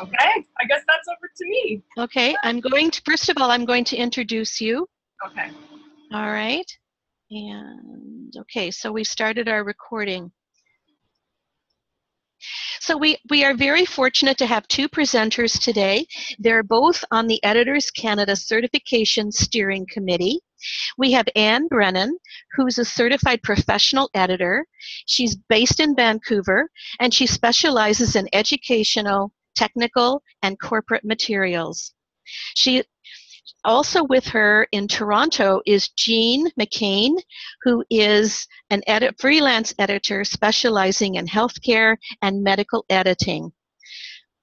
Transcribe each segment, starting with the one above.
Okay, I guess that's over to me. Okay, I'm going to, first of all, I'm going to introduce you. Okay. All right. And okay, so we started our recording. So we, we are very fortunate to have two presenters today. They're both on the Editors Canada Certification Steering Committee. We have Anne Brennan, who's a certified professional editor. She's based in Vancouver, and she specializes in educational, technical, and corporate materials. She also with her in Toronto is Jeanne McKane, who is an edit, freelance editor specializing in healthcare and medical editing.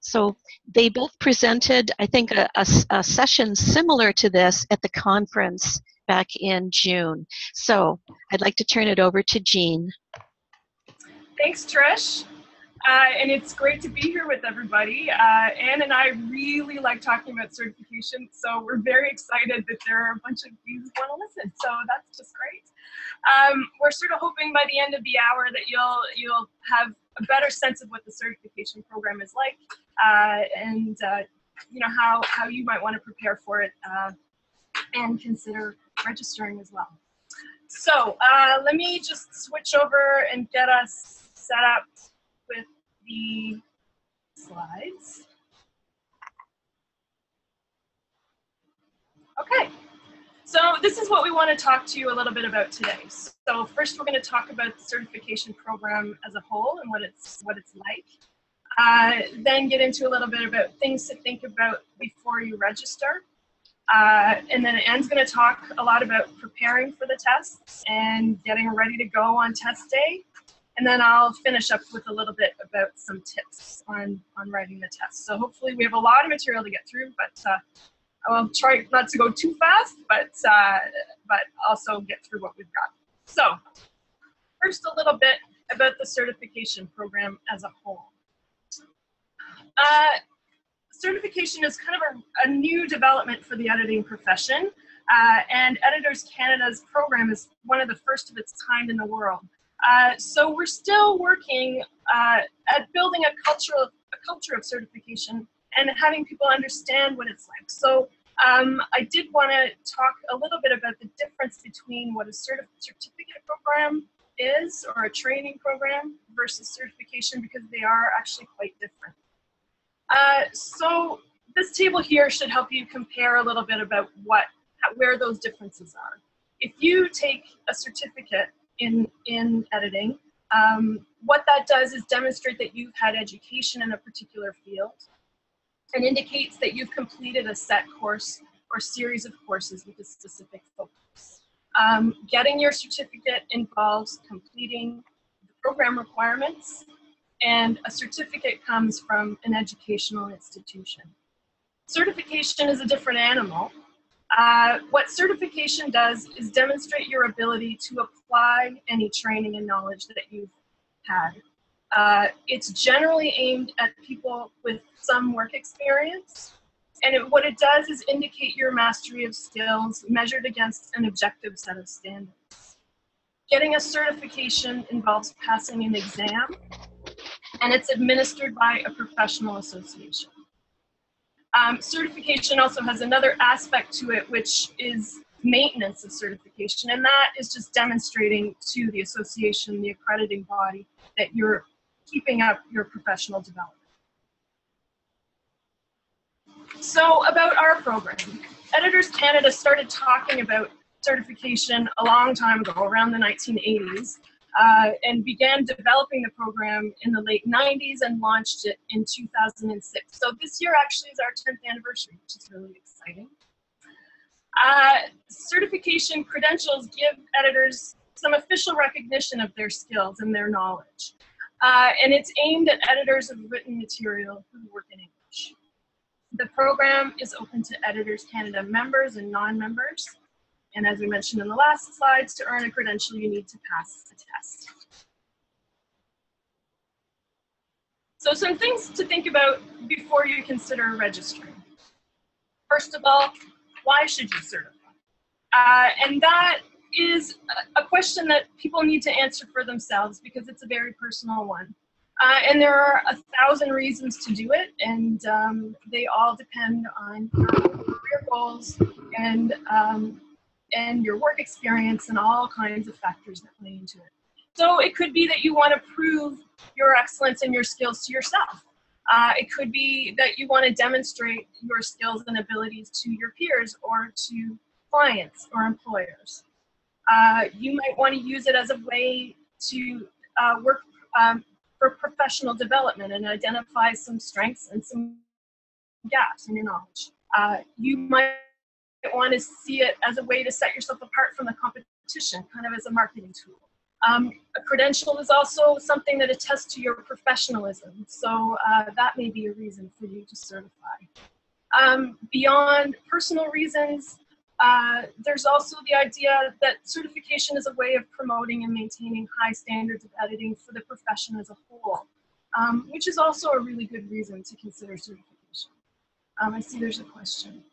So they both presented, I think, a, a, a session similar to this at the conference back in June. So I'd like to turn it over to Jeanne. Thanks, Trish. Uh, and it's great to be here with everybody. Uh, Anne and I really like talking about certification, so we're very excited that there are a bunch of you who want to listen. So that's just great. Um, we're sort of hoping by the end of the hour that you'll you'll have a better sense of what the certification program is like, uh, and uh, you know how how you might want to prepare for it uh, and consider registering as well. So uh, let me just switch over and get us set up the slides. Okay, so this is what we want to talk to you a little bit about today. So first we're going to talk about the certification program as a whole and what it's, what it's like. Uh, then get into a little bit about things to think about before you register. Uh, and then Anne's going to talk a lot about preparing for the tests and getting ready to go on test day. And then I'll finish up with a little bit about some tips on, on writing the test. So hopefully we have a lot of material to get through, but uh, I'll try not to go too fast, but, uh, but also get through what we've got. So first a little bit about the certification program as a whole. Uh, certification is kind of a, a, new development for the editing profession. Uh, and Editors Canada's program is one of the first of its kind in the world. Uh, so we're still working uh, at building a culture of, a culture of certification and having people understand what it's like. So um, I did want to talk a little bit about the difference between what a certif certificate program is or a training program versus certification because they are actually quite different. Uh, so this table here should help you compare a little bit about what where those differences are. If you take a certificate in, in editing. Um, what that does is demonstrate that you've had education in a particular field and indicates that you've completed a set course or series of courses with a specific focus. Um, getting your certificate involves completing the program requirements and a certificate comes from an educational institution. Certification is a different animal uh, what certification does is demonstrate your ability to apply any training and knowledge that you've had. Uh, it's generally aimed at people with some work experience. And it, what it does is indicate your mastery of skills measured against an objective set of standards. Getting a certification involves passing an exam, and it's administered by a professional association. Um, certification also has another aspect to it, which is maintenance of certification, and that is just demonstrating to the association, the accrediting body, that you're keeping up your professional development. So about our program, Editors Canada started talking about certification a long time ago, around the 1980s uh, and began developing the program in the late 90s and launched it in 2006. So this year actually is our 10th anniversary, which is really exciting. Uh, certification credentials give editors some official recognition of their skills and their knowledge. Uh, and it's aimed at editors of written material who work in English. The program is open to Editors Canada members and non-members. And as we mentioned in the last slides, to earn a credential, you need to pass a test. So some things to think about before you consider registering. First of all, why should you certify? Uh, and that is a question that people need to answer for themselves because it's a very personal one. Uh, and there are a thousand reasons to do it, and um, they all depend on your career goals and um, and your work experience and all kinds of factors that play into it. So it could be that you want to prove your excellence and your skills to yourself. Uh, it could be that you want to demonstrate your skills and abilities to your peers or to clients or employers. Uh, you might want to use it as a way to uh, work um, for professional development and identify some strengths and some gaps in your knowledge. Uh, you might want to see it as a way to set yourself apart from the competition, kind of as a marketing tool. Um, a credential is also something that attests to your professionalism, so uh, that may be a reason for you to certify. Um, beyond personal reasons, uh, there's also the idea that certification is a way of promoting and maintaining high standards of editing for the profession as a whole, um, which is also a really good reason to consider certification. Um, I see there's a question.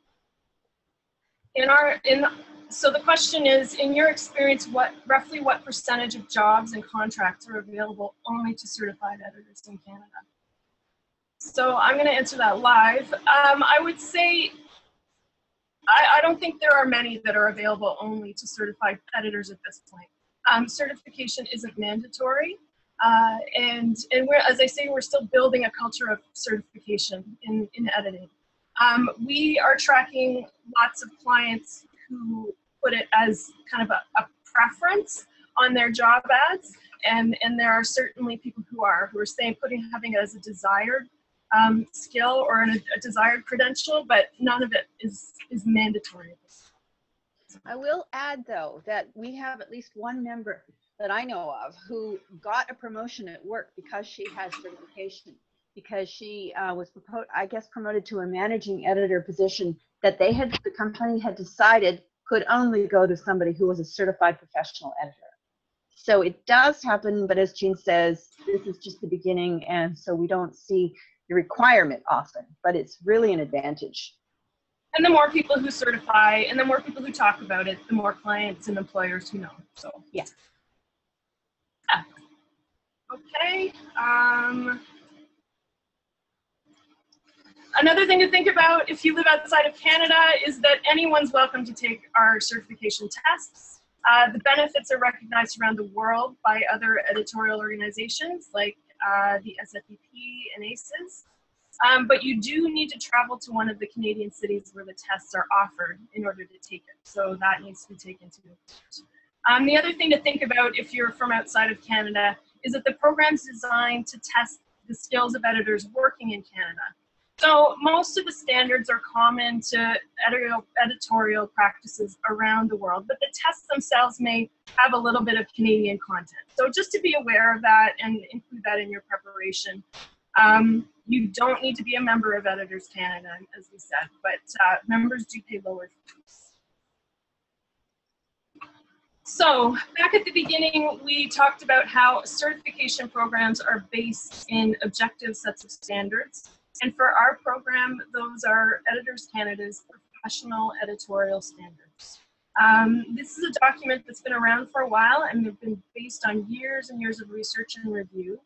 In our, in, so the question is, in your experience, what roughly what percentage of jobs and contracts are available only to certified editors in Canada? So I'm going to answer that live. Um, I would say I, I, don't think there are many that are available only to certified editors at this point. Um, certification isn't mandatory. Uh, and and we're, as I say, we're still building a culture of certification in, in editing. Um, we are tracking lots of clients who put it as kind of a, a preference on their job ads, and, and there are certainly people who are, who are saying putting having it as a desired um, skill or a, a desired credential, but none of it is, is mandatory. I will add though that we have at least one member that I know of who got a promotion at work because she has certification, because she uh, was, I guess, promoted to a managing editor position that they had, the company had decided could only go to somebody who was a certified professional editor. So it does happen, but as Jeanne says, this is just the beginning, and so we don't see the requirement often, but it's really an advantage. And the more people who certify and the more people who talk about it, the more clients and employers who know. So yeah. yeah. Okay. Um, another thing to think about if you live outside of Canada is that anyone's welcome to take our certification tests. Uh, the benefits are recognized around the world by other editorial organizations like uh, the SFEP and ACES. Um, but you do need to travel to one of the Canadian cities where the tests are offered in order to take it. So that needs to be taken into account. Um, the other thing to think about if you're from outside of Canada is that the program's designed to test the skills of editors working in Canada. So most of the standards are common to editorial, practices around the world, but the tests themselves may have a little bit of Canadian content. So just to be aware of that and include that in your preparation. Um, you don't need to be a member of Editors Canada, as we said, but uh, members do pay lower fees. So back at the beginning, we talked about how certification programs are based in objective sets of standards. And for our program, those are Editors Canada's professional editorial standards. Um, this is a document that's been around for a while and they've been based on years and years of research and review.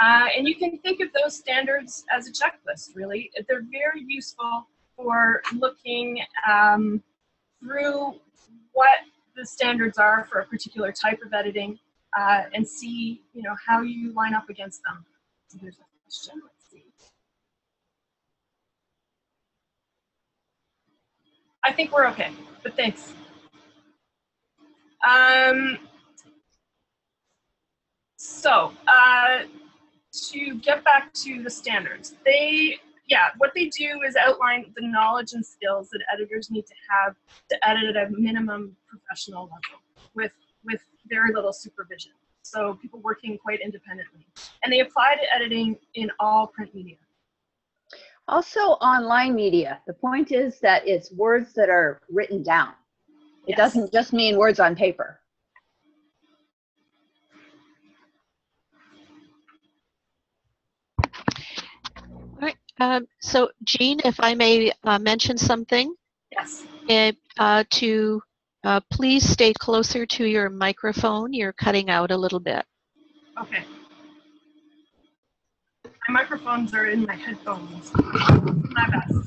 Uh, and you can think of those standards as a checklist, really. They're very useful for looking um, through what the standards are for a particular type of editing uh, and see, you know, how you line up against them. So here's a question. Let's see. I think we're okay, but thanks. Um, so, uh, to get back to the standards, they, yeah, what they do is outline the knowledge and skills that editors need to have to edit at a minimum professional level with, with very little supervision. So people working quite independently. And they apply to editing in all print media. Also online media. The point is that it's words that are written down. It yes. doesn't just mean words on paper. Um, so, Jean, if I may uh, mention something. Yes. Uh, uh, to uh, please stay closer to your microphone. You're cutting out a little bit. Okay. My microphones are in my headphones. My best.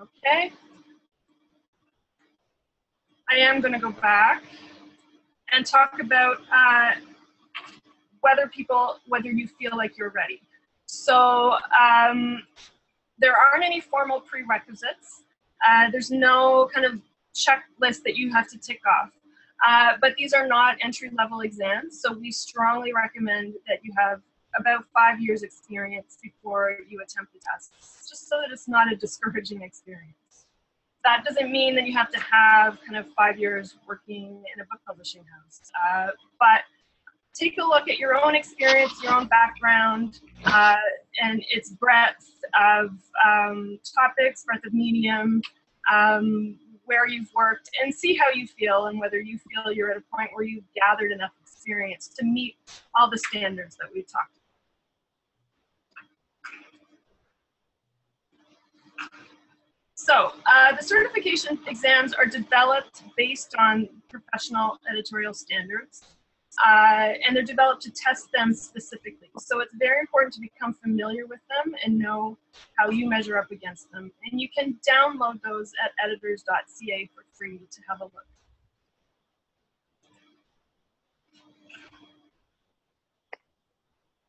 Okay. I am going to go back and talk about uh, whether people, whether you feel like you're ready. So um, there aren't any formal prerequisites. Uh, there's no kind of checklist that you have to tick off. Uh, but these are not entry level exams, so we strongly recommend that you have about five years experience before you attempt the test, just so that it's not a discouraging experience. That doesn't mean that you have to have kind of five years working in a book publishing house, uh, but take a look at your own experience, your own background, uh, and its breadth of um, topics, breadth of medium, um, where you've worked, and see how you feel and whether you feel you're at a point where you've gathered enough experience to meet all the standards that we've talked about. So uh, the certification exams are developed based on professional editorial standards uh, and they're developed to test them specifically. So it's very important to become familiar with them and know how you measure up against them. And you can download those at editors.ca for free to have a look.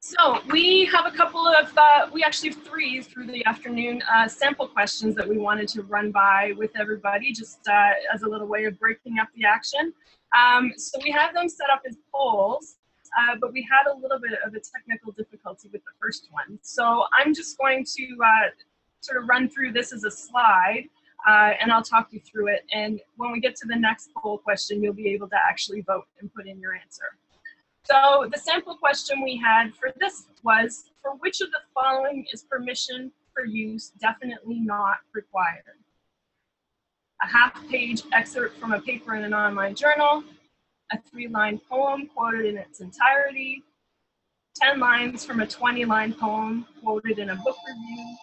So we have a couple of, uh, we actually have three through the afternoon uh, sample questions that we wanted to run by with everybody just uh, as a little way of breaking up the action. Um, so we have them set up as polls, uh, but we had a little bit of a technical difficulty with the first one. So I'm just going to uh, sort of run through this as a slide, uh, and I'll talk you through it. And when we get to the next poll question, you'll be able to actually vote and put in your answer. So the sample question we had for this was, for which of the following is permission for use definitely not required? A half-page excerpt from a paper in an online journal, a three-line poem quoted in its entirety, 10 lines from a 20-line poem quoted in a book review,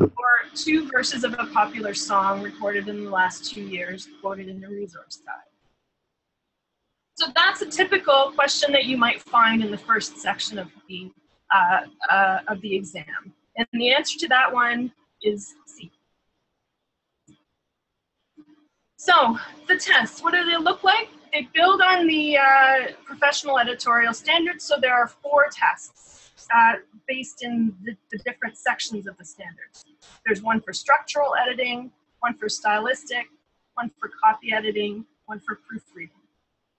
or two verses of a popular song recorded in the last two years quoted in a resource guide. So that's a typical question that you might find in the first section of the, uh, uh, of the exam. And the answer to that one is C. So the tests, what do they look like? They build on the uh, professional editorial standards. So there are four tests uh, based in the, the different sections of the standards. There's one for structural editing, one for stylistic, one for copy editing, one for proofreading.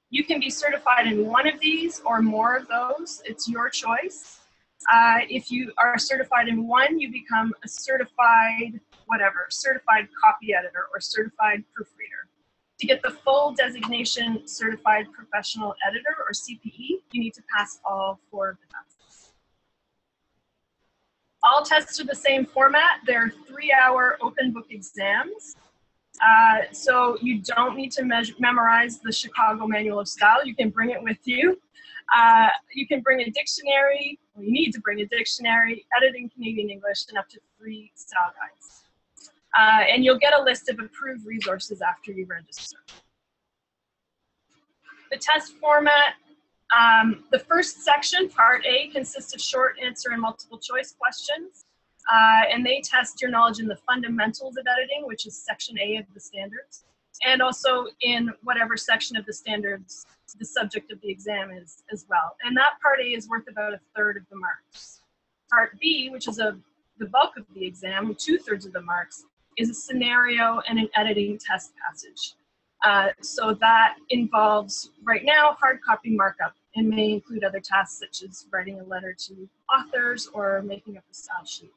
You can be certified in one of these or more of those. It's your choice. Uh, if you are certified in one, you become a certified whatever, certified copy editor or certified proofreader. To get the full designation certified professional editor or CPE, you need to pass all four of the tests. All tests are the same format. They're three hour open book exams. Uh, so you don't need to memorize the Chicago Manual of Style. You can bring it with you. Uh, you can bring a dictionary, you need to bring a dictionary, editing Canadian English, and up to three style guides. Uh, and you'll get a list of approved resources after you register. The test format, um, the first section, part A, consists of short answer and multiple choice questions. Uh, and they test your knowledge in the fundamentals of editing, which is section A of the standards, and also in whatever section of the standards the subject of the exam is as well. And that part A is worth about a third of the marks. Part B, which is a, the bulk of the exam, two thirds of the marks, is a scenario and an editing test passage. Uh, so that involves, right now, hard copy markup and may include other tasks such as writing a letter to authors or making up a style sheet.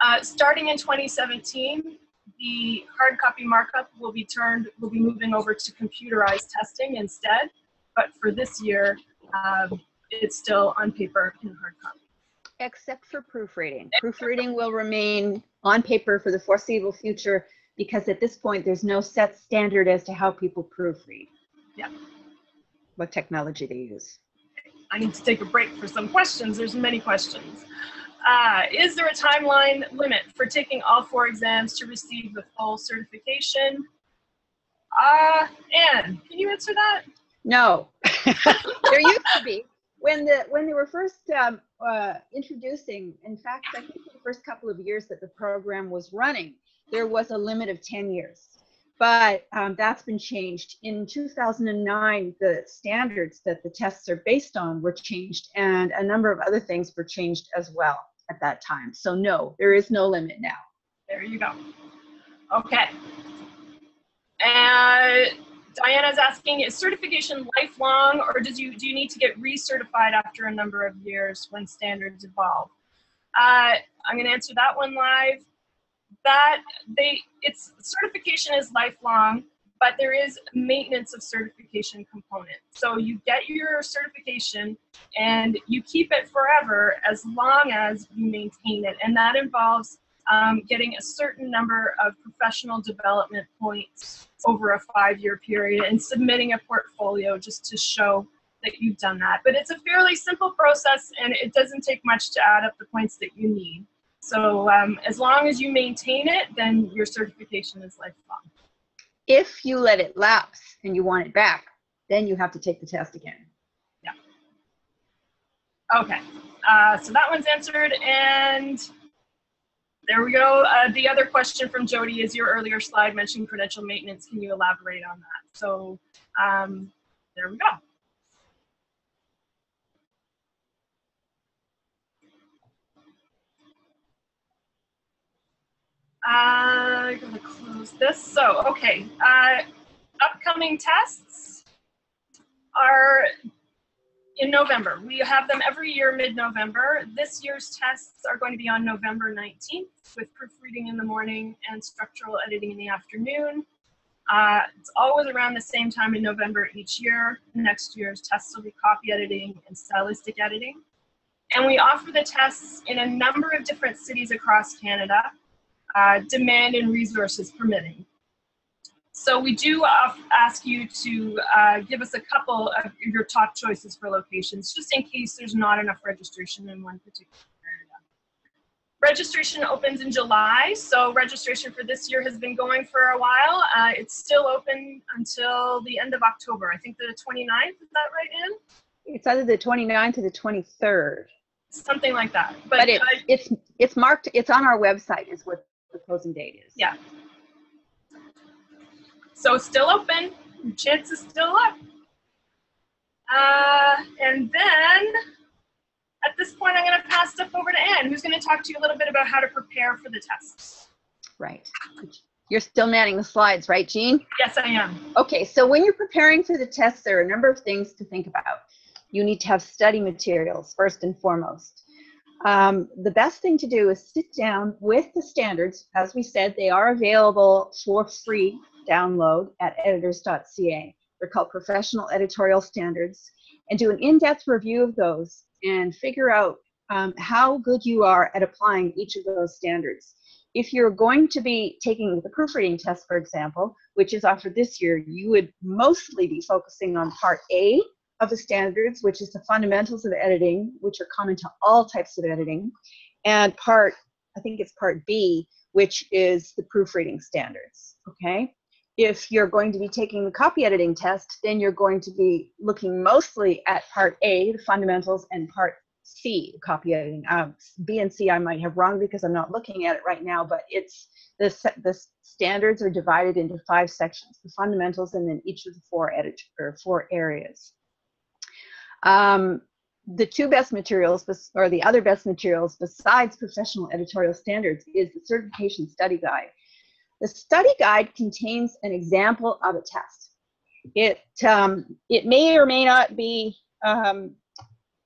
Uh, starting in 2017, the hard copy markup will be turned, will be moving over to computerized testing instead. But for this year, um, it's still on paper in hard copy. Except for proofreading. Proofreading will remain on paper for the foreseeable future because at this point, there's no set standard as to how people proofread. Yeah. What technology they use. I need to take a break for some questions. There's many questions. Uh, is there a timeline limit for taking all four exams to receive the full certification? Uh, Anne, can you answer that? No, there used to be when the when they were first um, uh, introducing. In fact, I think the first couple of years that the program was running, there was a limit of 10 years. But um, that's been changed. In 2009, the standards that the tests are based on were changed, and a number of other things were changed as well at that time. So no, there is no limit now. There you go. Okay. And Diana's asking, is certification lifelong or does you do you need to get recertified after a number of years when standards evolve? Uh, I'm going to answer that one live. That they its certification is lifelong, but there is maintenance of certification component. So you get your certification and you keep it forever as long as you maintain it, and that involves um, getting a certain number of professional development points over a five year period and submitting a portfolio just to show that you've done that. But it's a fairly simple process and it doesn't take much to add up the points that you need. So um, as long as you maintain it, then your certification is lifelong. If you let it lapse and you want it back, then you have to take the test again. Yeah. Okay. Uh, so that one's answered. And there we go. Uh, the other question from Jody is your earlier slide mentioned credential maintenance. Can you elaborate on that? So um, there we go. I'm to close this. So, okay. Uh, upcoming tests are in November. We have them every year mid-November. This year's tests are going to be on November 19th with proofreading in the morning and structural editing in the afternoon. Uh, it's always around the same time in November each year. Next year's tests will be copy editing and stylistic editing. And we offer the tests in a number of different cities across Canada, uh, demand and resources permitting. So we do ask you to uh, give us a couple of your top choices for locations, just in case there's not enough registration in one particular area. Registration opens in July, so registration for this year has been going for a while. Uh, it's still open until the end of October. I think the 29th, is that right, Anne? It's either the 29th or the 23rd. Something like that. But, but it's, uh, it's, it's marked, it's on our website is what the closing date is. Yeah, so still open, chance is still up. Uh, and then at this point, I'm going to pass stuff over to Anne, who's going to talk to you a little bit about how to prepare for the tests. Right. You're still manning the slides, right, Jeanne? Yes, I am. Okay, so when you're preparing for the tests, there are a number of things to think about. You need to have study materials first and foremost. Um, the best thing to do is sit down with the standards. As we said, they are available for free download at editors.ca. They're called professional editorial standards and do an in-depth review of those and figure out um, how good you are at applying each of those standards. If you're going to be taking the proofreading test, for example, which is offered this year, you would mostly be focusing on part A of the standards, which is the fundamentals of editing, which are common to all types of editing, and part, I think it's part B, which is the proofreading standards, okay? if you're going to be taking the copy editing test, then you're going to be looking mostly at part A, the fundamentals, and part C, copy editing. Um, B and C I might have wrong because I'm not looking at it right now, but it's the, the standards are divided into five sections, the fundamentals, and then each of the four edit or four areas. Um, the two best materials, or the other best materials besides professional editorial standards, is the certification study guide. The study guide contains an example of a test. It, um, it may or may not be um,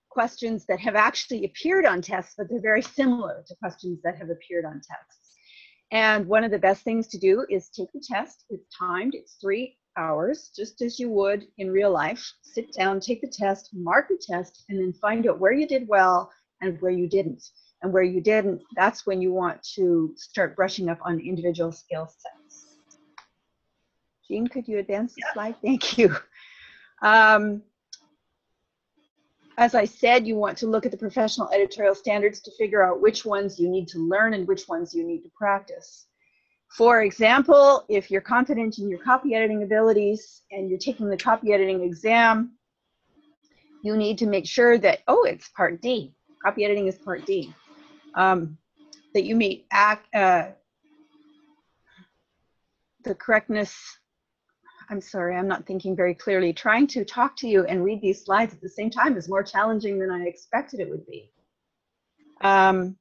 questions that have actually appeared on tests, but they're very similar to questions that have appeared on tests. And one of the best things to do is take the test. It's timed, it's three hours, just as you would in real life. Sit down, take the test, mark the test, and then find out where you did well and where you didn't and where you didn't, that's when you want to start brushing up on individual skill sets. Jeanne, could you advance the slide? Thank you. Um, as I said, you want to look at the professional editorial standards to figure out which ones you need to learn and which ones you need to practice. For example, if you're confident in your copy editing abilities and you're taking the copy editing exam, you need to make sure that, oh, it's part D. Copy editing is part D. Um, that you meet act, uh, the correctness. I'm sorry, I'm not thinking very clearly. Trying to talk to you and read these slides at the same time is more challenging than I expected it would be. Um,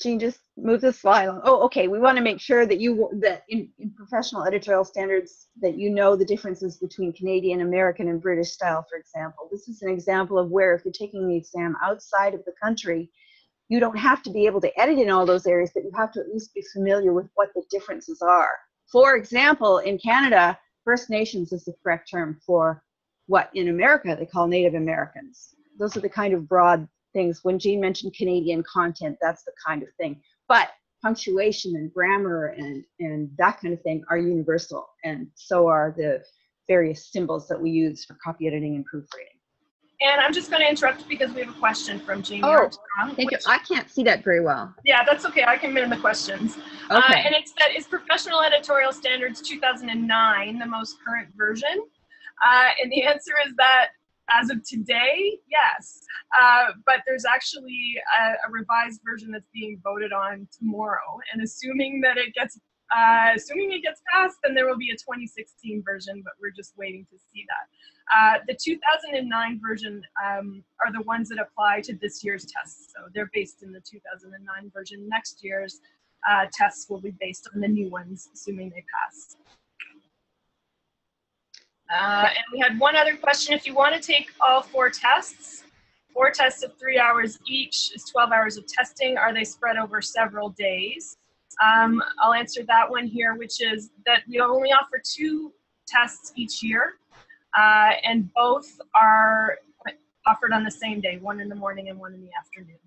Jeanne, just move the slide. Oh, okay. We want to make sure that you that in, in, professional editorial standards that you know the differences between Canadian, American, and British style. For example, this is an example of where if you're taking the exam outside of the country, you don't have to be able to edit in all those areas, but you have to at least be familiar with what the differences are. For example, in Canada, First Nations is the correct term for what in America they call Native Americans. Those are the kind of broad things. When Jeanne mentioned Canadian content, that's the kind of thing. But punctuation and grammar and, and that kind of thing are universal. And so are the various symbols that we use for copy editing and proofreading. And I'm just going to interrupt because we have a question from Jean. Oh, Armstrong, thank which, you. I can't see that very well. Yeah, that's okay. I can in the questions. Uh, okay. Uh, and it's that is Professional Editorial Standards 2009 the most current version? Uh, and the answer is that as of today, yes. Uh, but there's actually a, a, revised version that's being voted on tomorrow. And assuming that it gets uh, assuming it gets passed, then there will be a 2016 version, but we're just waiting to see that. Uh, the 2009 version um, are the ones that apply to this year's tests. So they're based in the 2009 version. Next year's uh, tests will be based on the new ones, assuming they pass. Uh, and we had one other question. If you want to take all four tests, four tests of three hours each is 12 hours of testing. Are they spread over several days? Um, I'll answer that one here, which is that we only offer two tests each year, uh, and both are offered on the same day, one in the morning and one in the afternoon.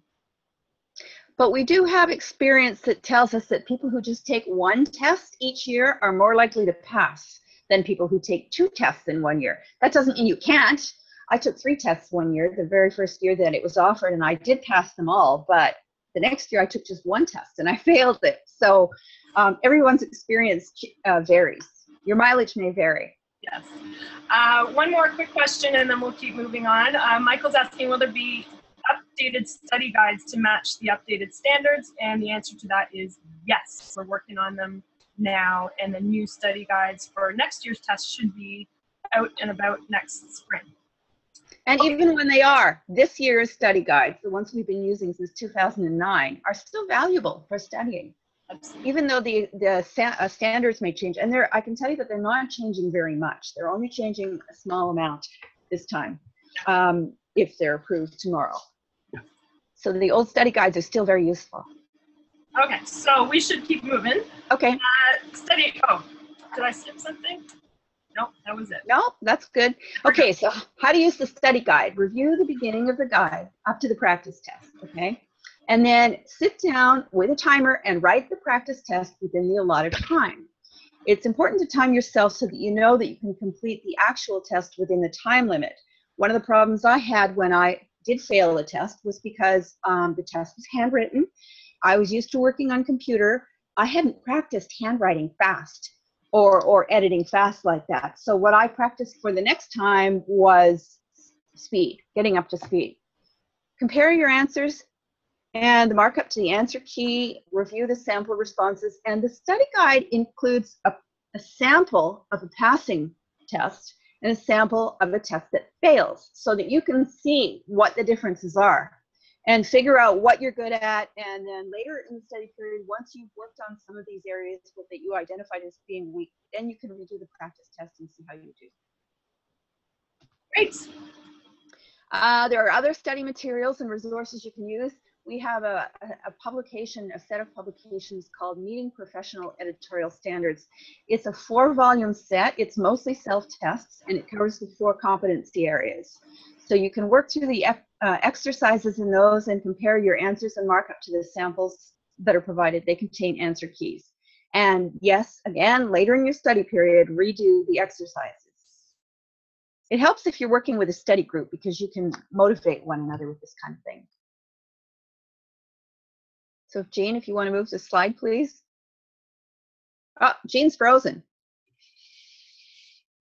But we do have experience that tells us that people who just take one test each year are more likely to pass than people who take two tests in one year. That doesn't mean you can't. I took three tests one year, the very first year that it was offered, and I did pass them all. But the next year I took just one test and I failed it. So um, everyone's experience uh, varies. Your mileage may vary. Yes. Uh, one more quick question and then we'll keep moving on. Uh, Michael's asking, will there be updated study guides to match the updated standards? And the answer to that is yes. We're working on them now and the new study guides for next year's test should be out and about next spring. And even when they are, this year's study guides, the ones we've been using since 2009, are still valuable for studying. Absolutely. Even though the, the uh, standards may change, and they're, I can tell you that they're not changing very much. They're only changing a small amount this time, um, if they're approved tomorrow. So the old study guides are still very useful. Okay, so we should keep moving. Okay. Uh, study, oh, did I skip something? Nope, that was it. No, that's good. Okay, so how to use the study guide. Review the beginning of the guide up to the practice test, okay? And then sit down with a timer and write the practice test within the allotted time. It's important to time yourself so that you know that you can complete the actual test within the time limit. One of the problems I had when I did fail a test was because um, the test was handwritten. I was used to working on computer. I hadn't practiced handwriting fast or or editing fast like that. So what I practiced for the next time was speed, getting up to speed. Compare your answers and the markup to the answer key, review the sample responses, and the study guide includes a, a sample of a passing test and a sample of a test that fails so that you can see what the differences are and figure out what you're good at. And then later in the study period, once you've worked on some of these areas that you identified as being weak, then you can redo the practice test and see how you do. Great. Uh, there are other study materials and resources you can use. We have a, a, publication, a set of publications called Meeting Professional Editorial Standards. It's a four volume set. It's mostly self-tests and it covers the four competency areas. So you can work through the uh, exercises in those and compare your answers and markup to the samples that are provided. They contain answer keys. And yes, again, later in your study period, redo the exercises. It helps if you're working with a study group because you can motivate one another with this kind of thing. So Jane, if you want to move the slide, please. Oh, Jeanne's frozen.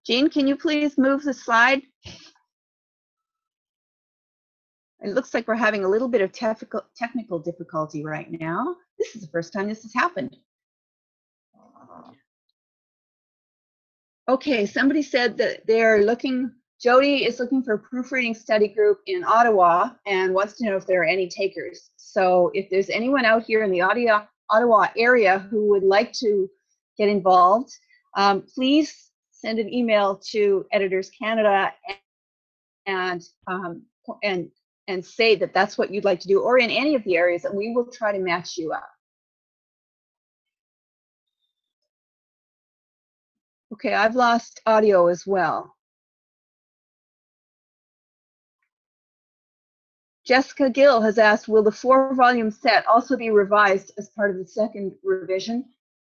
Jeanne, can you please move the slide? It looks like we're having a little bit of technical difficulty right now. This is the first time this has happened. Okay, somebody said that they're looking, Jody is looking for a proofreading study group in Ottawa and wants to know if there are any takers. So if there's anyone out here in the Ottawa, Ottawa area who would like to get involved, um, please send an email to Editors Canada and um, and and say that that's what you'd like to do, or in any of the areas, and we will try to match you up. Okay, I've lost audio as well. Jessica Gill has asked, will the four volume set also be revised as part of the second revision?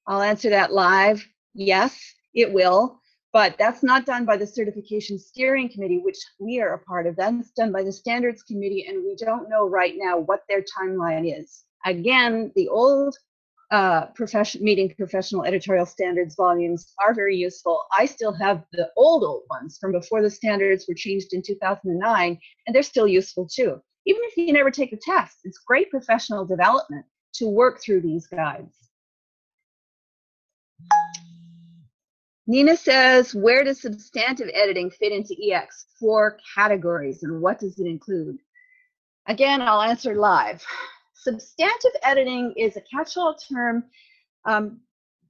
I'll answer that live. Yes, it will, but that's not done by the certification steering committee, which we are a part of. That's done by the standards committee, and we don't know right now what their timeline is. Again, the old uh, profession, meeting professional editorial standards volumes are very useful. I still have the old, old ones from before the standards were changed in 2009, and they're still useful too. Even if you never take a test, it's great professional development to work through these guides. Nina says, where does substantive editing fit into EX? Four categories, and what does it include? Again, I'll answer live. Substantive editing is a catch-all term. Um,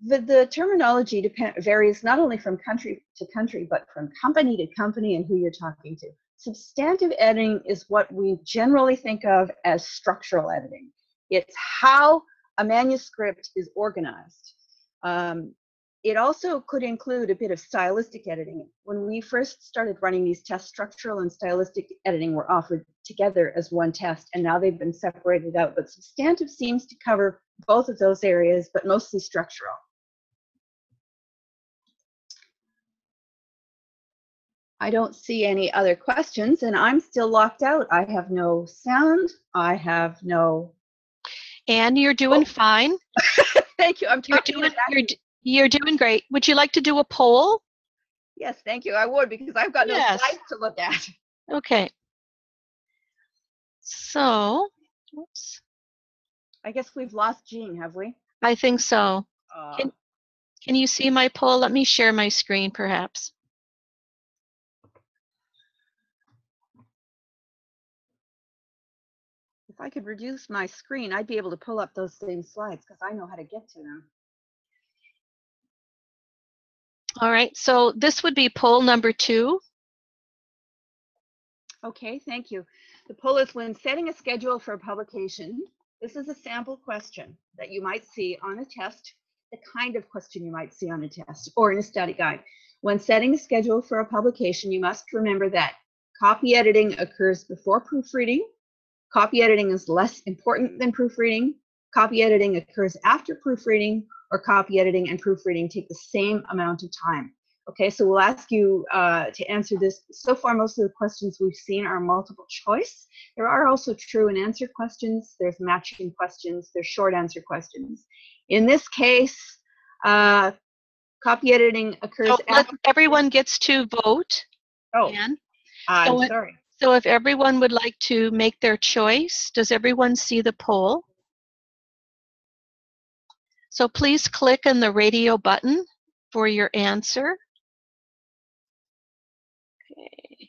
the, the terminology depend, varies not only from country to country, but from company to company and who you're talking to. Substantive editing is what we generally think of as structural editing. It's how a manuscript is organized. Um, it also could include a bit of stylistic editing. When we first started running these tests, structural and stylistic editing were offered together as one test, and now they've been separated out. But substantive seems to cover both of those areas, but mostly structural. I don't see any other questions, and I'm still locked out. I have no sound. I have no. And you're doing Oh. fine. Thank you. I'm You're talking doing you're, d- you're doing great. Would you like to do a poll? Yes, thank you. I would because I've got no Yes. slides to look at. Okay. So, oops, I guess we've lost Jeanne, have we? I think so. Uh, Can- Can you see my poll? Let me share my screen perhaps. if I could reduce my screen, I'd be able to pull up those same slides because I know how to get to them. All right, so this would be poll number two. Okay, thank you. The poll is when setting a schedule for a publication, this is a sample question that you might see on a test, the kind of question you might see on a test or in a study guide. When setting a schedule for a publication, you must remember that copy editing occurs before proofreading. Copy editing is less important than proofreading. Copy editing occurs after proofreading, or copy editing and proofreading take the same amount of time. Okay, so we'll ask you uh, to answer this. So far, most of the questions we've seen are multiple choice. There are also true and answer questions. There's matching questions. There's short answer questions. In this case, uh, copy editing occurs let, after. everyone gets to vote. Oh, Anne. I'm so sorry. So if everyone would like to make their choice, does everyone see the poll? So please click on the radio button for your answer. Okay.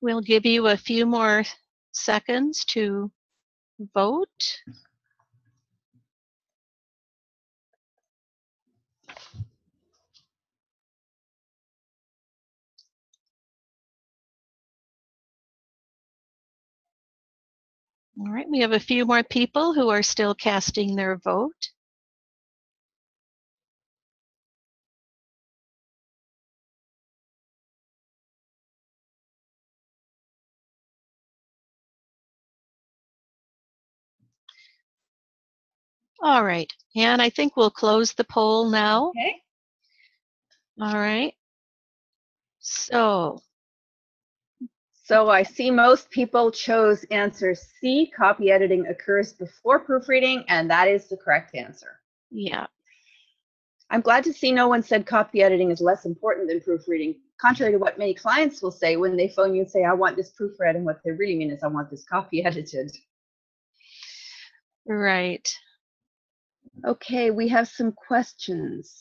We'll give you a few more seconds to vote. All right, we have a few more people who are still casting their vote. All right, and I think we'll close the poll now. Okay. All right. So, So I see most people chose answer C, copy editing occurs before proofreading, and that is the correct answer. yeah. I'm glad to see no one said copy editing is less important than proofreading, contrary to what many clients will say when they phone you and say, I want this proofread, and what they really mean is, I want this copy edited. Right. Okay, we have some questions.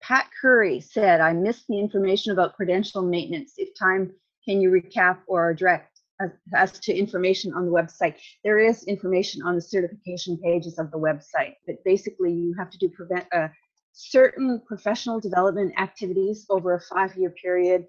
Pat Curry said, I missed the information about credential maintenance. If time, can you recap or direct as, as to information on the website? There is information on the certification pages of the website, but basically you have to do prevent, uh, certain professional development activities over a five-year period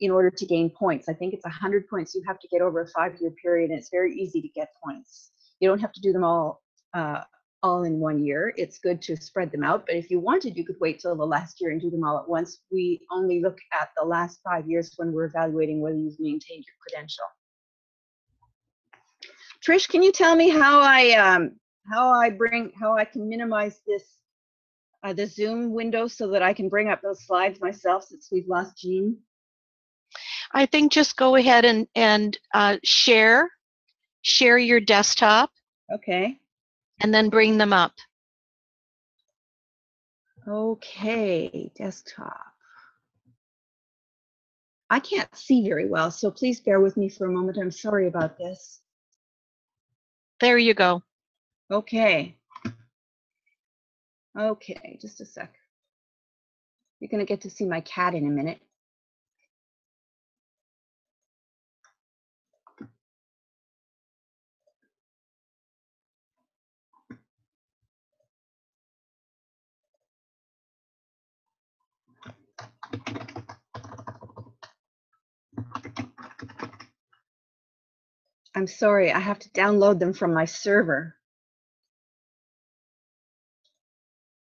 in order to gain points. I think it's 100 points you have to get over a five-year period, and it's very easy to get points. You don't have to do them all uh, all in one year. It's good to spread them out, but if you wanted, you could wait till the last year and do them all at once. We only look at the last five years when we're evaluating whether you've maintained your credential. Trish, can you tell me how I um, how I bring how I can minimize this uh, the Zoom window so that I can bring up those slides myself since we've lost Jeanne? I think just go ahead and, and uh, share, share your desktop, Okay. And then bring them up. Okay, desktop. I can't see very well, so please bear with me for a moment. I'm sorry about this. There you go. Okay. Okay, just a sec. You're going to get to see my cat in a minute. I'm sorry, I have to download them from my server.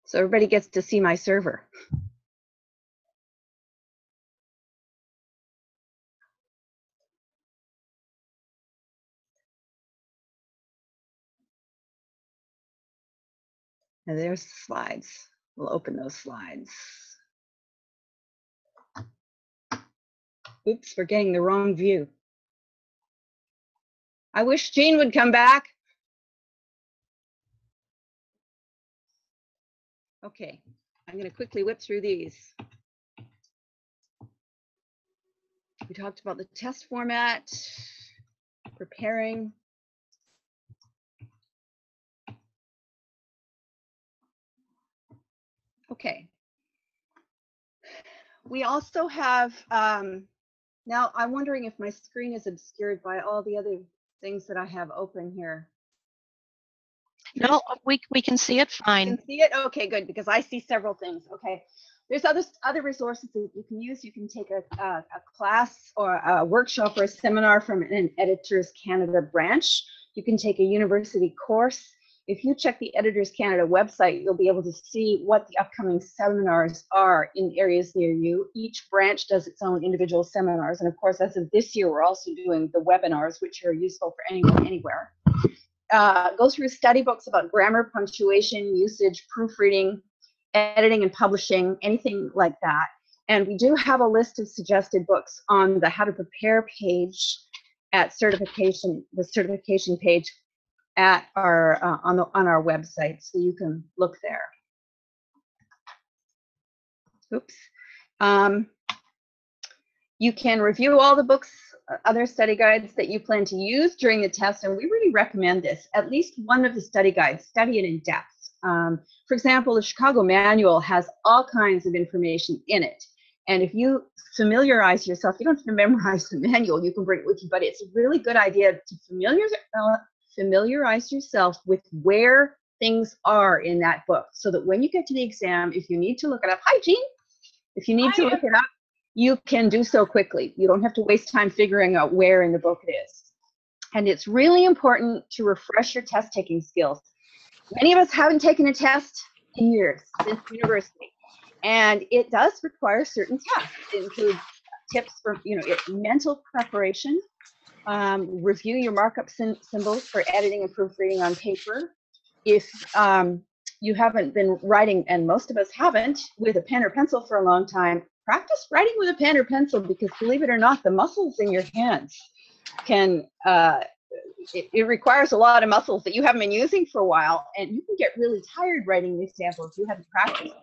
So everybody gets to see my server. And there's the slides. We'll open those slides. Oops, we're getting the wrong view. I wish Jeanne would come back. Okay, I'm going to quickly whip through these. We talked about the test format, preparing. Okay. We also have, um, now I'm wondering if my screen is obscured by all the other things that I have open here. No, uh, we, we can see it fine. can see it? Okay, good, because I see several things. Okay. There's other, other resources that you can use. You can take a, a, a class or a workshop or a seminar from an Editors Canada branch. You can take a university course. If you check the Editors Canada website, you'll be able to see what the upcoming seminars are in areas near you. Each branch does its own individual seminars. And of course, as of this year, we're also doing the webinars, which are useful for anyone, anywhere. Uh, go through study books about grammar, punctuation, usage, proofreading, editing and publishing, anything like that. And we do have a list of suggested books on the how to prepare page at certification, the certification page at our uh, on the on our website, so you can look there. Oops. Um, you can review all the books, uh, other study guides that you plan to use during the test, and we really recommend this. At least one of the study guides, study it in depth. Um, for example, the Chicago Manual has all kinds of information in it. And if you familiarize yourself, you don't have to memorize the manual, you can bring it with you, but it's a really good idea to familiarize, uh, familiarize yourself with where things are in that book so that when you get to the exam, if you need to look it up, hi, Jeanne. If you need to look it up, you can do so quickly. You don't have to waste time figuring out where in the book it is. And it's really important to refresh your test taking skills. Many of us haven't taken a test in years since university. And it does require certain tests. It includes tips for, you know, it, mental preparation, um, review your markup sym- symbols for editing and proofreading on paper. If um, you haven't been writing, and most of us haven't, with a pen or pencil for a long time, practice writing with a pen or pencil because believe it or not, the muscles in your hands can, uh, it, it, requires a lot of muscles that you haven't been using for a while, and you can get really tired writing these samples if you haven't practiced.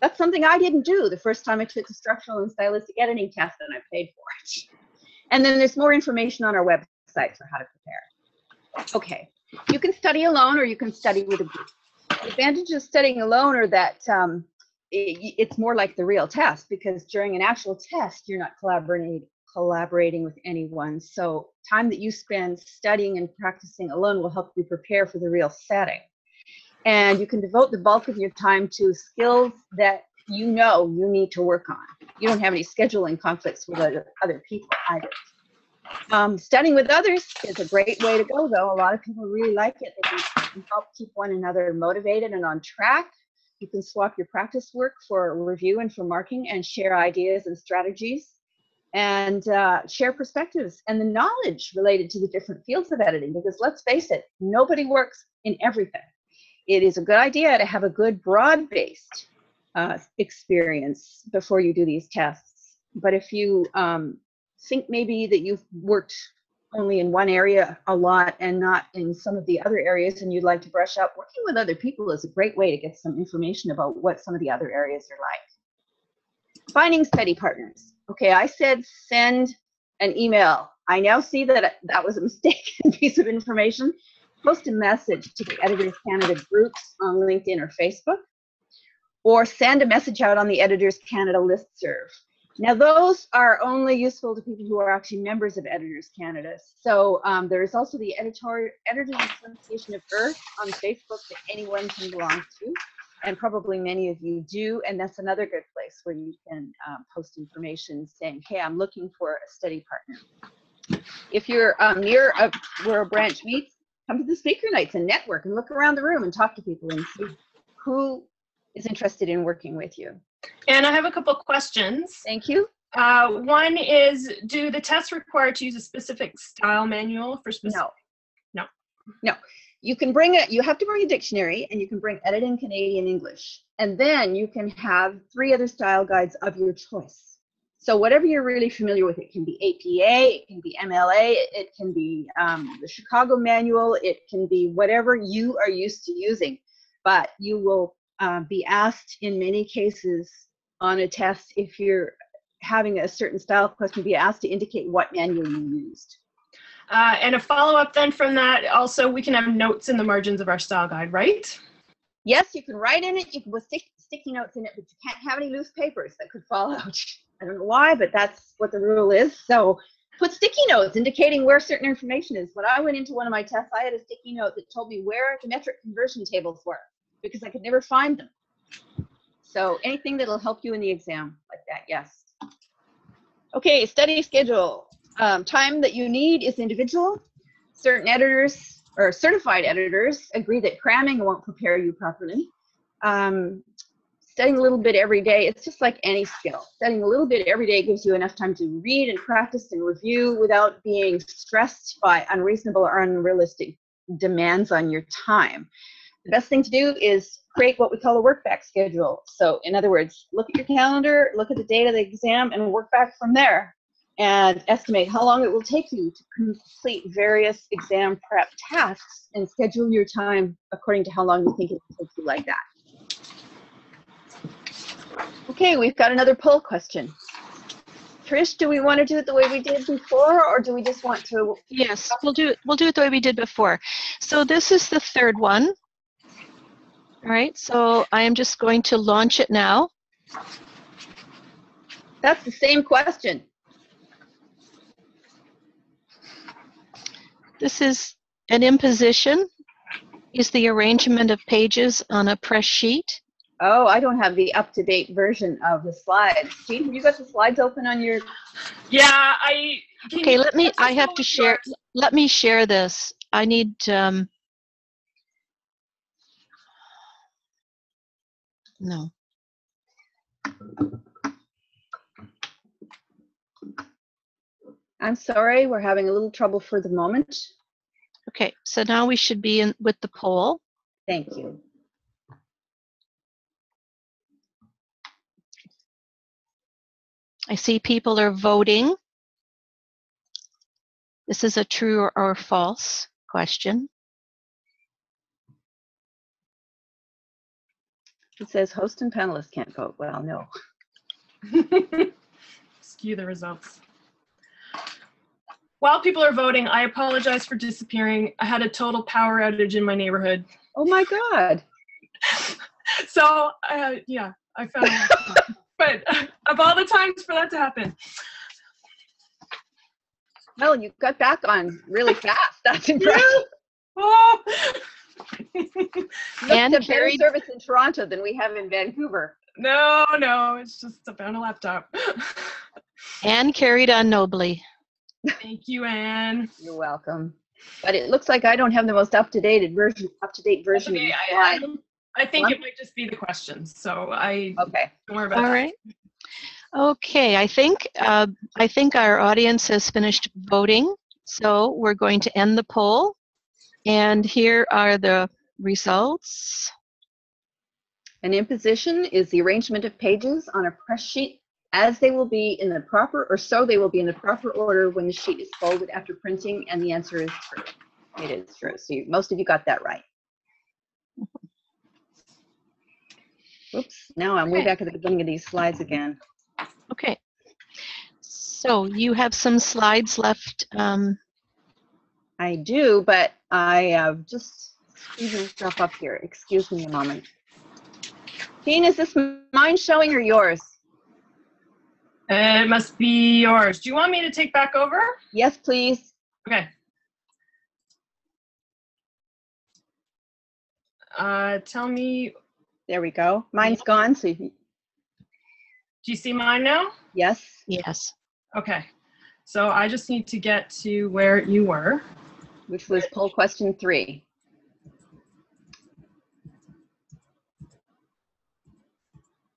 That's something I didn't do the first time I took a structural and stylistic editing test and I paid for it. And then there's more information on our website for how to prepare. Okay, you can study alone or you can study with a group. The advantage of studying alone are that um, it, it's more like the real test because during an actual test, you're not collaborating collaborating with anyone. So time that you spend studying and practicing alone will help you prepare for the real setting. And you can devote the bulk of your time to skills that you know you need to work on. You don't have any scheduling conflicts with other, people either. Um, studying with others is a great way to go, though. A lot of people really like it. They can help keep one another motivated and on track. You can swap your practice work for review and for marking and share ideas and strategies and uh, share perspectives and the knowledge related to the different fields of editing. Because let's face it, nobody works in everything. It is a good idea to have a good broad based uh, experience before you do these tests. But if you um, think maybe that you've worked only in one area a lot and not in some of the other areas and you'd like to brush up, working with other people is a great way to get some information about what some of the other areas are like. Finding study partners. Okay, I said send an email. I now see that that was a mistaken piece of information. Post a message to the Editors Canada groups on LinkedIn or Facebook, or send a message out on the Editors Canada listserv. Now, those are only useful to people who are actually members of Editors Canada. So um, there is also the Editor Editors Association of Earth on Facebook that anyone can belong to, and probably many of you do. And that's another good place where you can um, post information saying, "Hey, I'm looking for a study partner." If you're um, near a, where a branch meets, come to the speaker nights and network and look around the room and talk to people and see who is interested in working with you. And I have a couple questions. Thank you. Uh, one is, do the tests require to use a specific style manual for specific? No. No. No. You can bring it, you have to bring a dictionary and you can bring Editing Canadian English. And then you can have three other style guides of your choice. So whatever you're really familiar with, it can be APA, it can be MLA, it can be um, the Chicago manual, it can be whatever you are used to using. But you will uh, be asked in many cases on a test if you're having a certain style question, be asked to indicate what manual you used. Uh, and a follow-up then from that, also we can have notes in the margins of our style guide, right? Yes, you can write in it, you can put stick, sticky notes in it, but you can't have any loose papers that could fall out. I don't know why, but that's what the rule is. So put sticky notes indicating where certain information is. When I went into one of my tests, I had a sticky note that told me where the metric conversion tables were because I could never find them. So anything that'll help you in the exam like that, yes. Okay, study schedule. Um, time that you need is individual. Certain editors or certified editors agree that cramming won't prepare you properly. Um, studying a little bit every day, it's just like any skill. Studying a little bit every day gives you enough time to read and practice and review without being stressed by unreasonable or unrealistic demands on your time the best thing to do is create what we call a work back schedule. So in other words, look at your calendar, look at the date of the exam, and work back from there and estimate how long it will take you to complete various exam prep tasks and schedule your time according to how long you think it will take you like that. Okay, we've got another poll question. Trish, do we want to do it the way we did before, or do we just want to? Yes, we'll do it. We'll do it the way we did before. So this is the third one. All right, so I am just going to launch it now. That's the same question. This is an imposition, is the arrangement of pages on a press sheet. Oh, I don't have the up-to-date version of the slides. Jeanne, have you got the slides open on your? Yeah, I. Okay, let me, I have to share, let me share this. I need, um, No. I'm sorry, we're having a little trouble for the moment. Okay, so now we should be in with the poll. Thank you. I see people are voting. This is a true or, or false question. It says host and panelists can't vote. Well, no. Skew the results. While people are voting, I apologize for disappearing. I had a total power outage in my neighborhood. Oh my God. So, uh, yeah, I found it. but uh, of all the times for that to happen, Well, you got back on really fast. That's impressive. oh, You And have better service in Toronto than we have in Vancouver. no, no, it's just I found a laptop. Anne carried on nobly. Thank you, Anne. You're welcome. But it looks like I don't have the most up-to-date version, up-to-date version. of okay. the I. I, I think What? it might just be the questions. So I Okay. don't worry about All it. right. Okay, I think uh, I think our audience has finished voting, so we're going to end the poll. And here are the results. An imposition is the arrangement of pages on a press sheet as they will be in the proper, or so they will be in the proper order when the sheet is folded after printing, and the answer is true. It is true. So you, most of you got that right. Oops, now I'm way back at the beginning of these slides again. Okay. So you have some slides left. Um, I do, but I have just screwed myself up here. Excuse me a moment. Dean, is this mine showing or yours? It must be yours. Do you want me to take back over? Yes, please. Okay. Uh, tell me, There we go. Mine's gone, so you, do you see mine now? yes. yes. Okay. So I just need to get to where you were. Which was poll question three.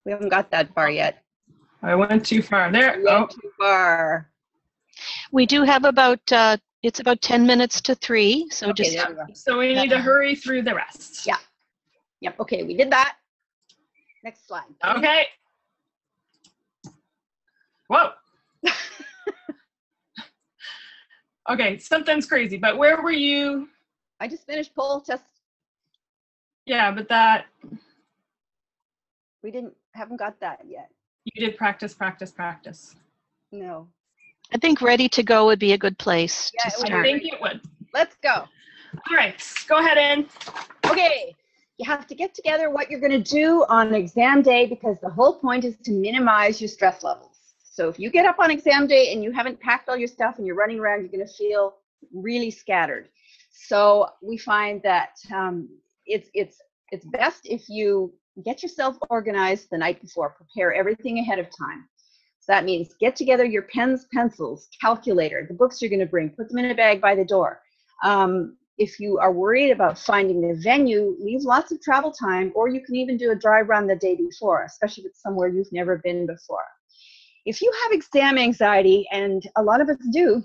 We haven't got that far yet. I went too far. There. We Oh, too far. We do have about, uh, it's about 10 minutes to three, so Okay, just, we so we need to hurry through the rest. Yeah. Yep, okay, we did that. Next slide. Okay. Whoa. okay, something's crazy, but where were you? I just finished poll test. Yeah, but that We didn't, haven't got that yet. you did practice, practice, practice. No. I think ready to go would be a good place Yeah, to it would I start. think it would. Let's go. All right, go ahead, Anne. Okay, you have to get together what you're going to do on exam day because the whole point is to minimize your stress levels. So if you get up on exam day and you haven't packed all your stuff and you're running around, you're going to feel really scattered. So we find that um, it's it's it's best if you get yourself organized the night before, prepare everything ahead of time. So that means get together your pens, pencils, calculator, the books you're going to bring, put them in a bag by the door. Um, if you are worried about finding the venue, leave lots of travel time, or you can even do a dry run the day before, especially if it's somewhere you've never been before. If you have exam anxiety, and a lot of us do,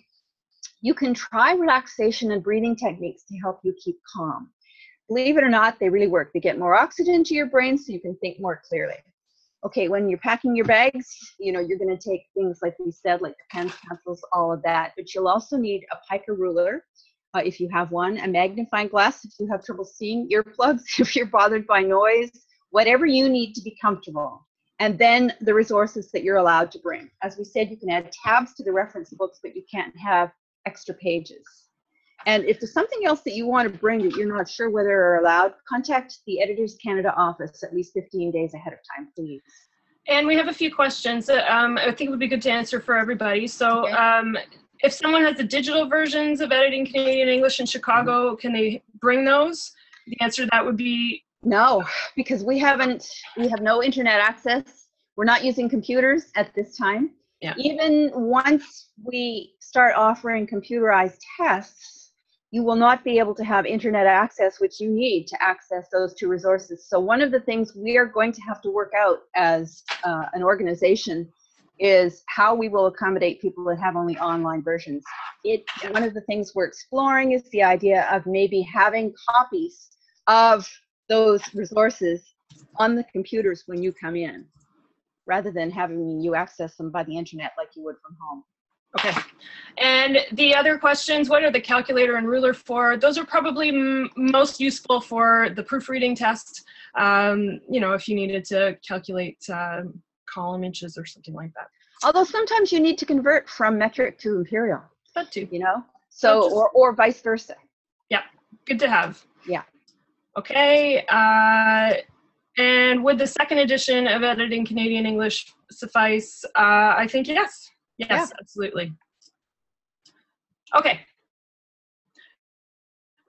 you can try relaxation and breathing techniques to help you keep calm. Believe it or not, they really work. They get more oxygen to your brain so you can think more clearly. Okay, when you're packing your bags, you know, you're going to take things like we said, like the pens, pencils, all of that, but you'll also need a pica ruler, uh, if you have one, a magnifying glass if you have trouble seeing, earplugs if you're bothered by noise, whatever you need to be comfortable. And then the resources that you're allowed to bring. As we said, you can add tabs to the reference books, but you can't have extra pages. And if there's something else that you want to bring that you're not sure whether are allowed, contact the Editors Canada office at least 15 days ahead of time, please. And we have a few questions that um, I think would be good to answer for everybody. So, Okay. um, if someone has the digital versions of Editing Canadian English in Chicago, can they bring those? The answer to that would be No, because we haven't, we have no internet access. We're not using computers at this time. Yeah. Even once we start offering computerized tests, you will not be able to have internet access, which you need to access those two resources. So one of the things we are going to have to work out as uh, an organization is how we will accommodate people that have only online versions. It, one of the things we're exploring is the idea of maybe having copies of those resources on the computers when you come in rather than having you access them by the internet like you would from home. Okay. And the other questions, what are the calculator and ruler for? Those are probably m- most useful for the proofreading test. Um, you know, if you needed to calculate uh, column inches or something like that. Although sometimes you need to convert from metric to imperial, That too. you know? So, just- or, or vice versa. Yeah, good to have. Yeah. Okay. Uh, and would the second edition of Editing Canadian English suffice? Uh, I think yes. Yes, Yeah. absolutely. Okay.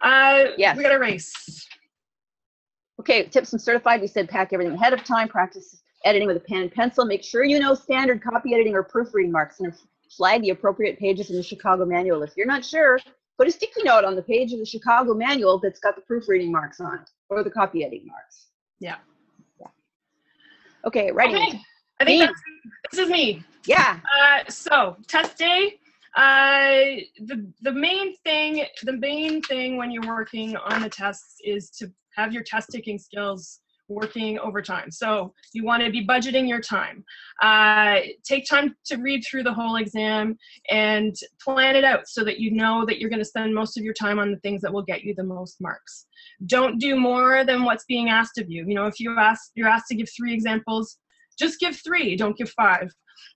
Uh, Yes. We got a race. Okay, tips and certified, we said pack everything ahead of time, practice editing with a pen and pencil, make sure you know standard copy editing or proofreading marks and flag the appropriate pages in the Chicago manual. If you're not sure, put a sticky note on the page of the Chicago manual that's got the proofreading marks on it or the copy editing marks. Yeah. Yeah. Okay, ready? Okay. I think that's, this is me. Yeah. Uh, so test day. Uh, the the main thing the main thing when you're working on the tests is to have your test taking skills working overtime. So you want to be budgeting your time. Uh, take time to read through the whole exam and plan it out so that you know that you're going to spend most of your time on the things that will get you the most marks. Don't do more than what's being asked of you. You know, if you ask you're asked to give three examples, just give three. Don't give five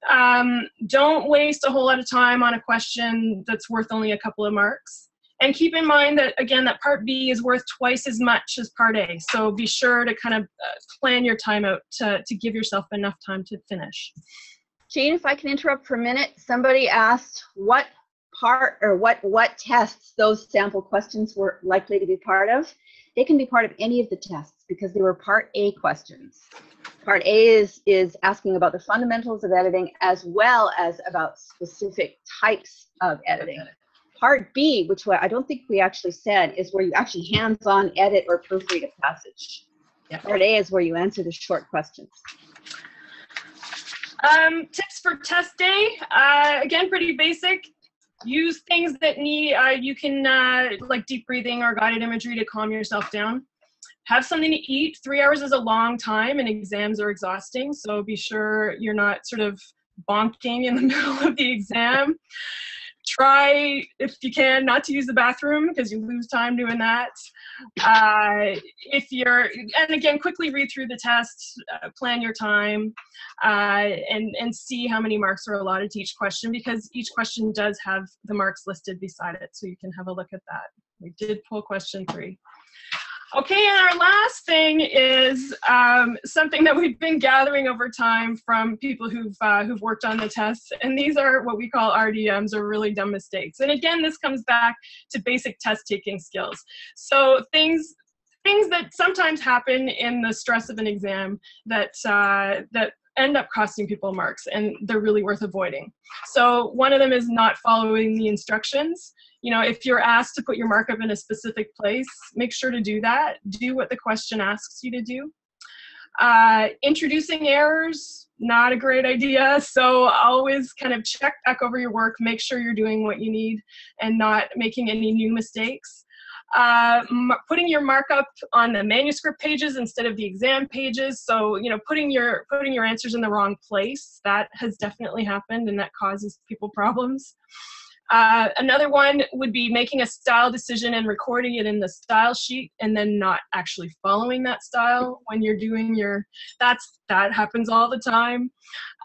um, don't waste a whole lot of time on a question that's worth only a couple of marks. And keep in mind that, again, that part B is worth twice as much as part A. So be sure to kind of uh, plan your time out to, to give yourself enough time to finish. Jane, if I can interrupt for a minute, somebody asked what part or what what tests those sample questions were likely to be part of. They can be part of any of the tests because they were part A questions. Part A is is asking about the fundamentals of editing as well as about specific types of editing. Part B, which I don't think we actually said, is where you actually hands-on edit or proofread a passage. Yeah. Part A is where you answer the short questions. Um, tips for test day. Uh, again, pretty basic. Use things that need, uh, you can, uh, like deep breathing or guided imagery to calm yourself down. Have something to eat. Three hours is a long time and exams are exhausting. So be sure you're not sort of bonking in the middle of the exam. Try, if you can, not to use the bathroom because you lose time doing that. Uh, if you're, and again, quickly read through the test, uh, plan your time, uh, and and see how many marks are allotted to each question because each question does have the marks listed beside it, so you can have a look at that. We did pull question three. Okay, and our last thing is um, something that we've been gathering over time from people who've uh, who've worked on the tests, and these are what we call RDMs or really dumb mistakes. And again, this comes back to basic test taking skills. So things things that sometimes happen in the stress of an exam that uh, that end up costing people marks and they're really worth avoiding. So one of them is not following the instructions. You know, if you're asked to put your markup in a specific place, make sure to do that. Do what the question asks you to do. Uh, introducing errors, not a great idea. So always kind of check back over your work, make sure you're doing what you need and not making any new mistakes uh, putting your markup on the manuscript pages instead of the exam pages. So you know, putting your putting your answers in the wrong place that has definitely happened, and that causes people problems. Uh, another one would be making a style decision and recording it in the style sheet and then not actually following that style when you're doing your that's that happens all the time.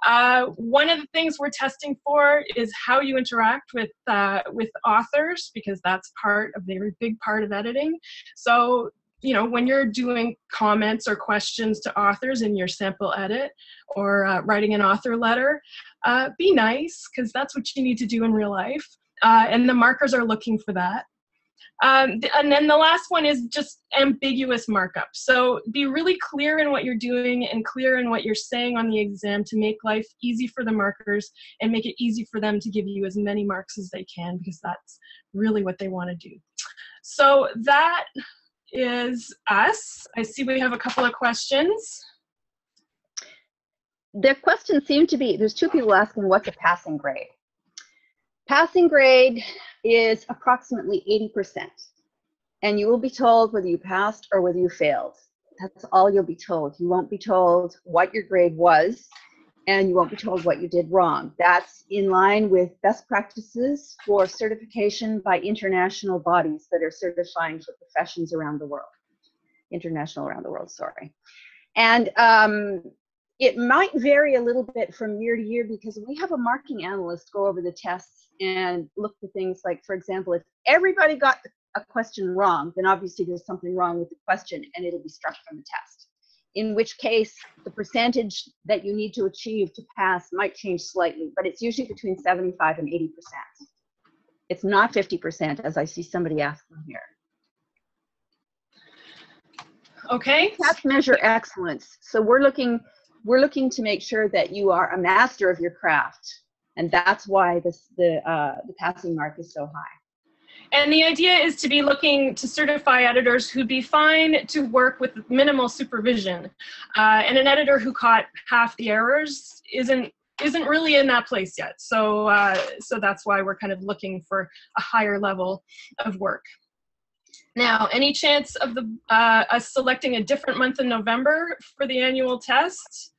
Uh, one of the things we're testing for is how you interact with uh, with authors because that's part a very big part of editing. So you know when you're doing comments or questions to authors in your sample edit or uh, writing an author letter uh, be nice because that's what you need to do in real life uh, and the markers are looking for that um, and then the last one is just ambiguous markup. So be really clear in what you're doing and clear in what you're saying on the exam to make life easy for the markers and make it easy for them to give you as many marks as they can because that's really what they want to do. So that is us. I see we have a couple of questions. the question seemed to be there's two people asking what's a passing grade. Passing grade is approximately 80%. And you will be told whether you passed or whether you failed. That's all you'll be told. You won't be told what your grade was. And you won't be told what you did wrong. That's in line with best practices for certification by international bodies that are certifying for professions around the world. International around the world, sorry. And um, it might vary a little bit from year to year because we have a marking analyst go over the tests and look for things like, for example, if everybody got a question wrong, then obviously there's something wrong with the question and it'll be struck from the test. In which case, the percentage that you need to achieve to pass might change slightly, but it's usually between 75 and 80%. It's not 50%, as I see somebody asking here. Okay. Tests measure excellence. So we're looking we're looking to make sure that you are a master of your craft, and that's why this the uh, the passing mark is so high. And the idea is to be looking to certify editors who'd be fine to work with minimal supervision. Uh, and an editor who caught half the errors isn't isn't really in that place yet. So uh, so that's why we're kind of looking for a higher level of work. Now, any chance of the uh, us selecting a different month in November for the annual test?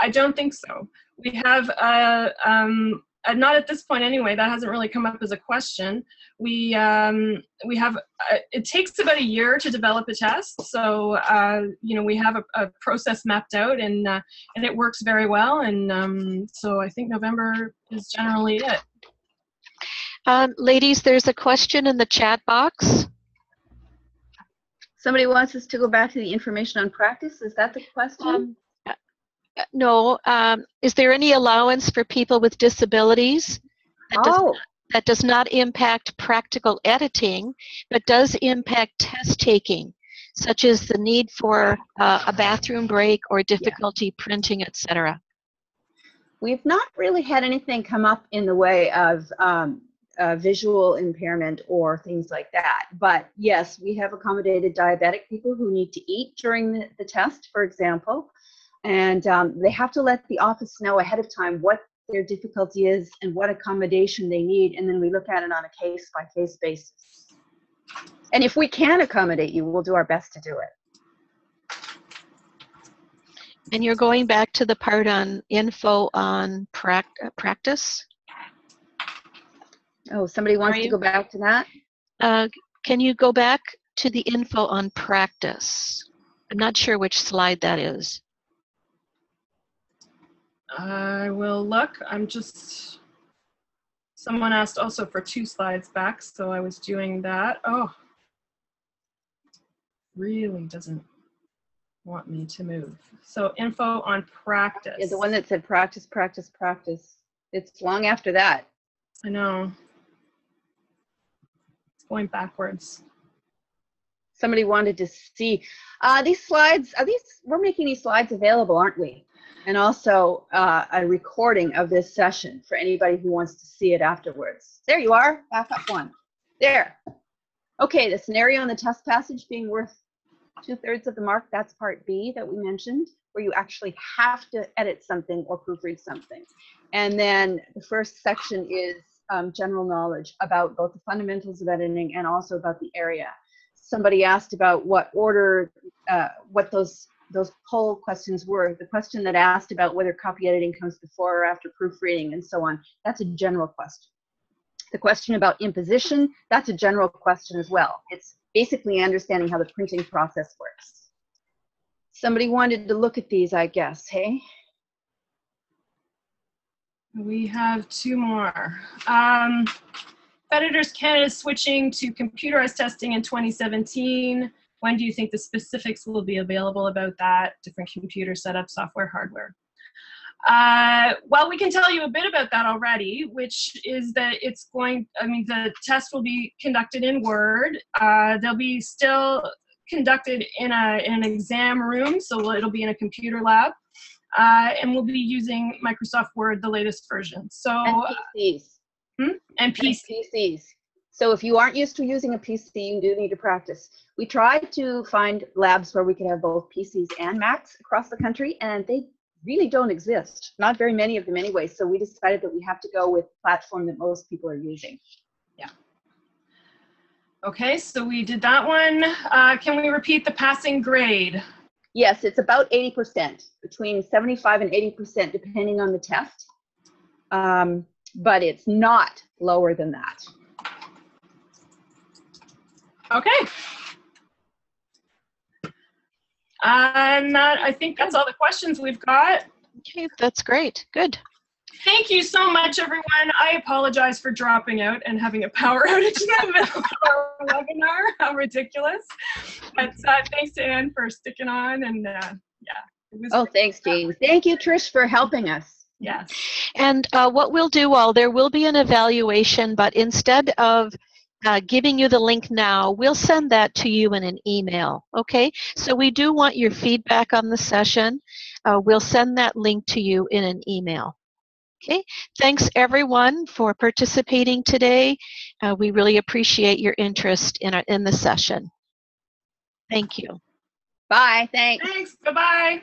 I don't think so. We have a, um, uh, not at this point anyway. That hasn't really come up as a question. We um, we have uh, it takes about a year to develop a test, so uh, you know we have a, a, process mapped out and uh, and it works very well. And um, so I think November is generally it. Um, ladies, there's a question in the chat box. Somebody wants us to go back to the information on practice. Is that the question? No. Um, is there any allowance for people with disabilities? That does, oh. that does not impact practical editing, but does impact test taking, such as the need for uh, a bathroom break or difficulty yeah. printing, etc. We've not really had anything come up in the way of um, uh, visual impairment or things like that. But yes, we have accommodated diabetic people who need to eat during the, the test, for example. And um, they have to let the office know ahead of time what their difficulty is and what accommodation they need. And then we look at it on a case by case basis. And if we can accommodate you, we'll do our best to do it. And you're going back to the part on info on practice? Oh, somebody wants to go back to that? Uh, can you go back to the info on practice? I'm not sure which slide that is. I will look. I'm just, someone asked also for two slides back, so I was doing that. Oh, really doesn't want me to move. So info on practice. Yeah, the one that said practice, practice, practice. It's long after that. I know It's going backwards. Somebody wanted to see uh, these slides. Are these? We're making these slides available, aren't we? And also uh, a recording of this session for anybody who wants to see it afterwards. There you are. Back up one. There. Okay, the scenario on the test passage being worth two thirds of the mark. That's part B that we mentioned, where you actually have to edit something or proofread something. And then the first section is um, general knowledge about both the fundamentals of editing and also about the area. Somebody asked about what order, uh, what those those poll questions were. The question that asked about whether copy editing comes before or after proofreading and so on. That's a general question. The question about imposition, that's a general question as well. It's basically understanding how the printing process works. Somebody wanted to look at these, I guess, hey? We have two more. Um, Editors Canada switching to computerized testing in 2017. When do you think the specifics will be available about that? Different computer setup, software, hardware. Uh, well, we can tell you a bit about that already, which is that it's going, I mean, the test will be conducted in Word. Uh, they'll be still conducted in, a, in an exam room, so it'll be in a computer lab uh, and we'll be using Microsoft Word, the latest version. So and PCs. Hmm? And, PC. and PCs. So if you aren't used to using a PC, you do need to practice. We tried to find labs where we could have both PCs and Macs across the country, and they really don't exist. Not very many of them anyway. So we decided that we have to go with platform that most people are using. Yeah. Okay, so we did that one. Uh, can we repeat the passing grade? Yes, it's about 80%, between 75 and 80%, depending on the test. Um, but it's not lower than that. Okay. And that, I think that's all the questions we've got. Okay, that's great. Good. Thank you so much, everyone. I apologize for dropping out and having a power outage in the middle of our webinar. How ridiculous. But uh, thanks to Anne for sticking on. And uh, yeah, Oh, thanks, Jeanne. Thank you, Trish, for helping us. yes. And uh, what we'll do, well, there will be an evaluation, but instead of uh, giving you the link now, we'll send that to you in an email. Okay? So we do want your feedback on the session. Uh, we'll send that link to you in an email. Okay? Thanks everyone for participating today. Uh, we really appreciate your interest in, our, in the session. Thank you. Bye, thanks. Thanks. Bye bye.